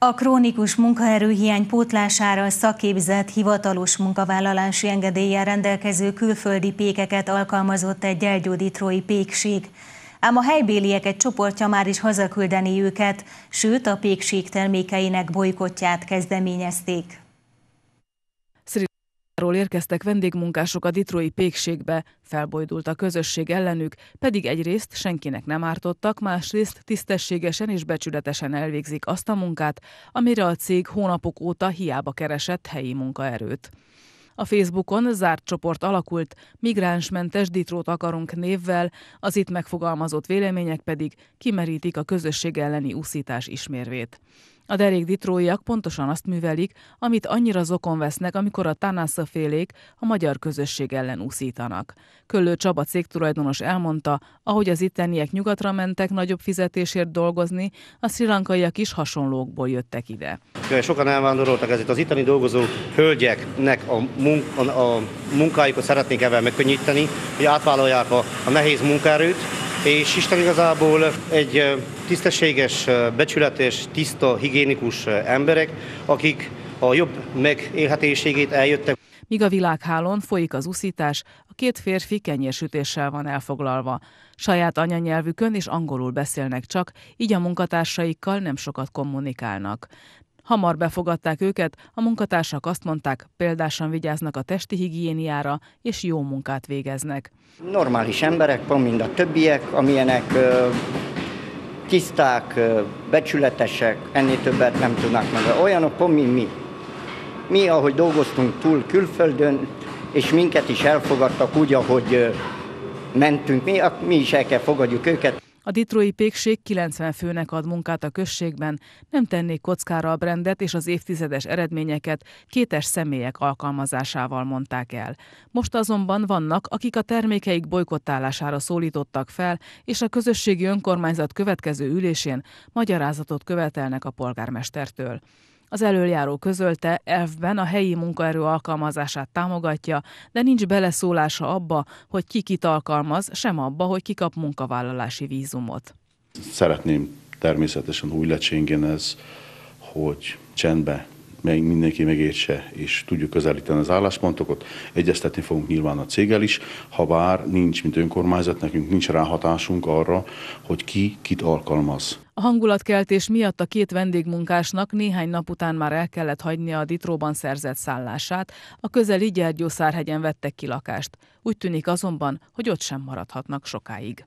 A krónikus munkaerőhiány pótlására szakképzett hivatalos munkavállalási engedéllyel rendelkező külföldi pékeket alkalmazott egy gyelgyódítrói pékség. Ám a helybéliek egy csoportja már is hazaküldeni őket, sőt a pékség termékeinek bolykotját kezdeményezték. Ról érkeztek vendégmunkások a ditrói pékségbe, felbojdult a közösség ellenük, pedig egyrészt senkinek nem ártottak, másrészt tisztességesen és becsületesen elvégzik azt a munkát, amire a cég hónapok óta hiába keresett helyi munkaerőt. A Facebookon zárt csoport alakult, migránsmentes ditrót akarunk névvel, az itt megfogalmazott vélemények pedig kimerítik a közösség elleni úszítás ismérvét. A derék ditróiak pontosan azt művelik, amit annyira zokon vesznek, amikor a Tanasza félék a magyar közösség ellen úszítanak. Köllő Csaba cégtulajdonos elmondta, ahogy az itteniek nyugatra mentek nagyobb fizetésért dolgozni, a szilankaiak is hasonlókból jöttek ide. Sokan elvándoroltak, ezért az itteni dolgozó hölgyeknek a, munk, a, a munkájukat szeretnék ebben megkönnyíteni, hogy átvállalják a, a nehéz munkaerőt, és Isten igazából egy tisztességes, becsületes, tiszta, higiénikus emberek, akik a jobb megélhetőségét eljöttek. Míg a világhálón folyik az uszítás, a két férfi kenyérsütéssel van elfoglalva. Saját anyanyelvükön és angolul beszélnek csak, így a munkatársaikkal nem sokat kommunikálnak. Hamar befogadták őket, a munkatársak azt mondták, példásan vigyáznak a testi higiéniára, és jó munkát végeznek. Normális emberek, van mind a többiek, amilyenek tiszták, becsületesek, ennél többet nem tudnak meg. Olyanok, mint mi. Mi, ahogy dolgoztunk túl külföldön, és minket is elfogadtak úgy, ahogy mentünk, mi, mi is el kell fogadjuk őket. A ditrói pékség 90 főnek ad munkát a községben, nem tennék kockára a brendet és az évtizedes eredményeket kétes személyek alkalmazásával mondták el. Most azonban vannak, akik a termékeik bolykottálására szólítottak fel, és a közösségi önkormányzat következő ülésén magyarázatot követelnek a polgármestertől. Az előjáró közölte, elfben a helyi munkaerő alkalmazását támogatja, de nincs beleszólása abba, hogy ki kit alkalmaz, sem abba, hogy ki kap munkavállalási vízumot. Szeretném természetesen úgy lecsengjen ez, hogy csendbe meg mindenki megértse, és tudjuk közelíteni az álláspontokat. Egyeztetni fogunk nyilván a céggel is, ha bár nincs, mint önkormányzat, nekünk nincs ráhatásunk arra, hogy ki kit alkalmaz. A hangulatkeltés miatt a két vendégmunkásnak néhány nap után már el kellett hagynia a Ditróban szerzett szállását, a közeli Gyergyószárhegyen vettek ki lakást. Úgy tűnik azonban, hogy ott sem maradhatnak sokáig.